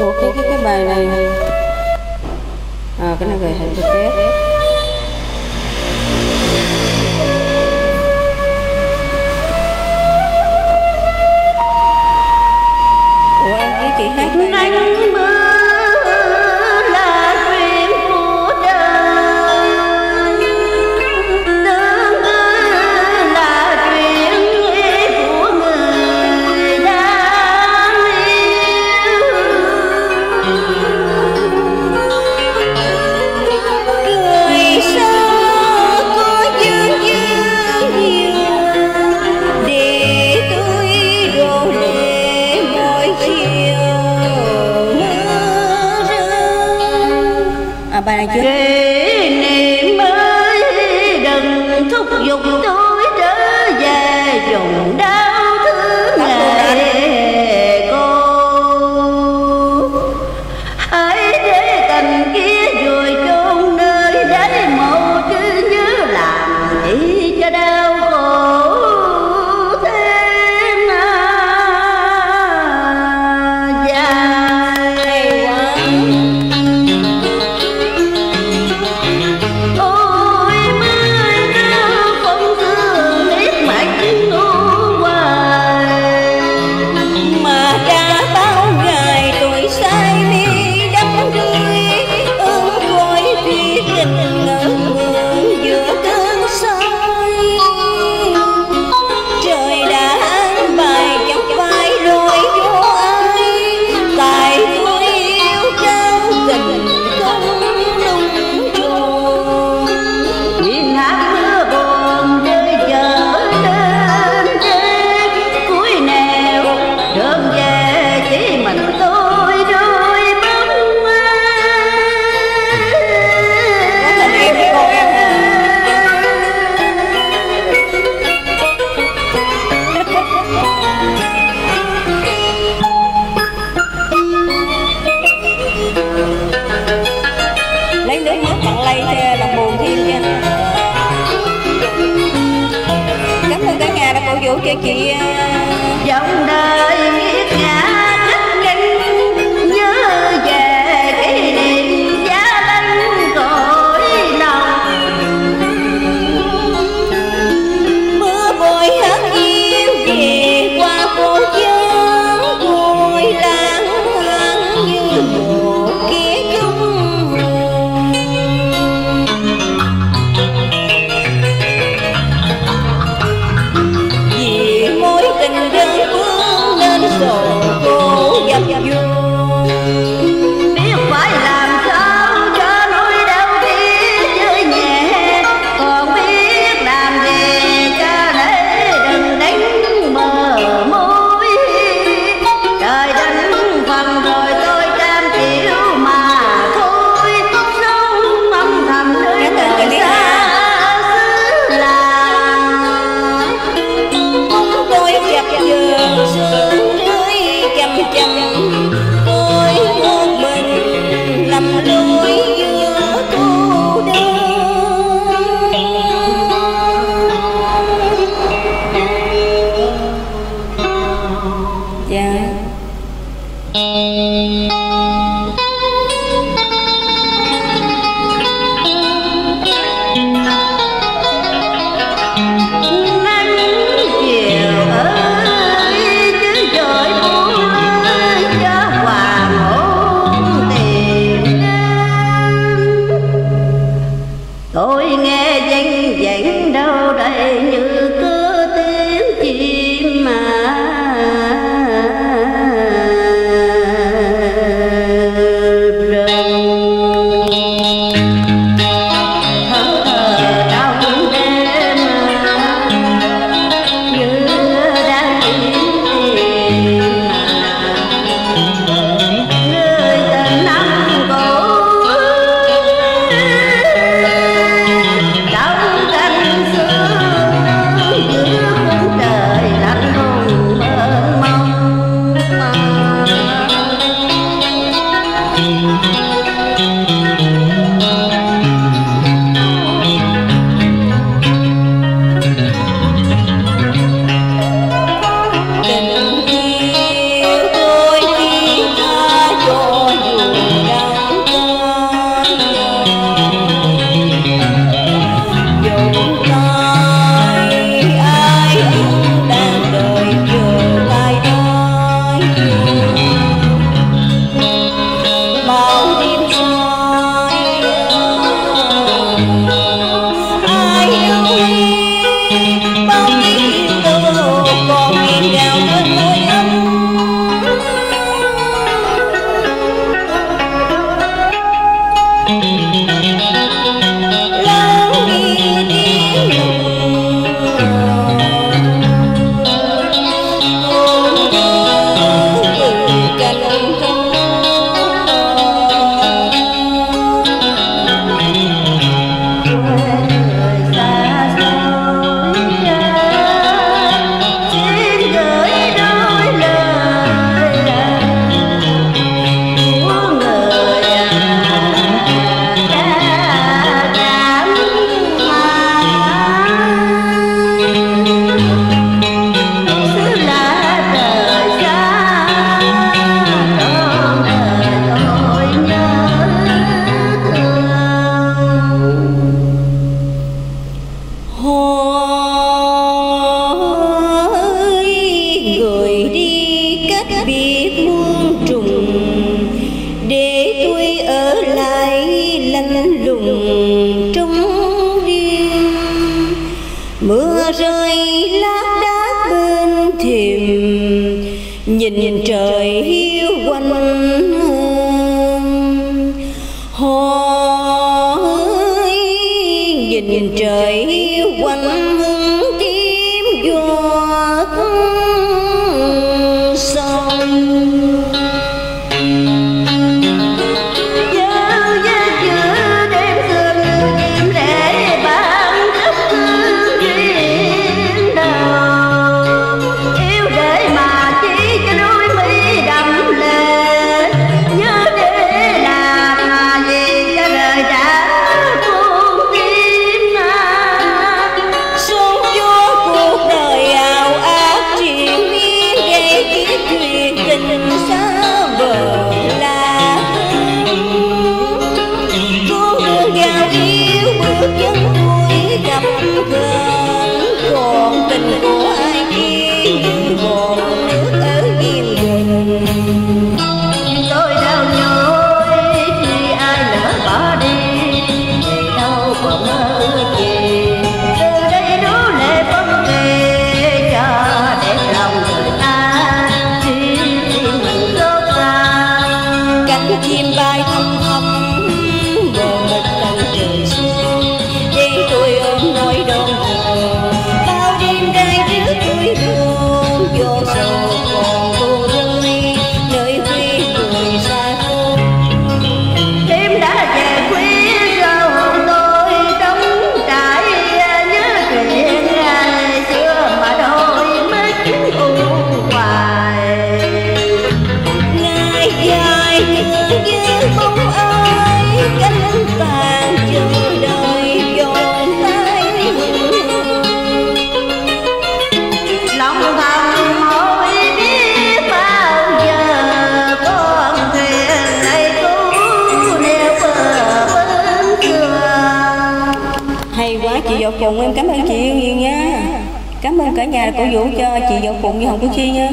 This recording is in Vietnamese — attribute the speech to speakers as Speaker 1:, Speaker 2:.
Speaker 1: Ủa cái cái cái bài này à cái này về hình thực tế Ủa em chỉ hát bài này
Speaker 2: nhìn trời hiu quanh hương. vẫn vui gặp gỡ. Còn tình của ai kia như bồn nước ở ghim mình tôi đau nhói khi ai lỡ bỏ đi thì đau còn ai cả nhà cổ vũ cho chị Võ Phụng với Hồng Tú Chi nha.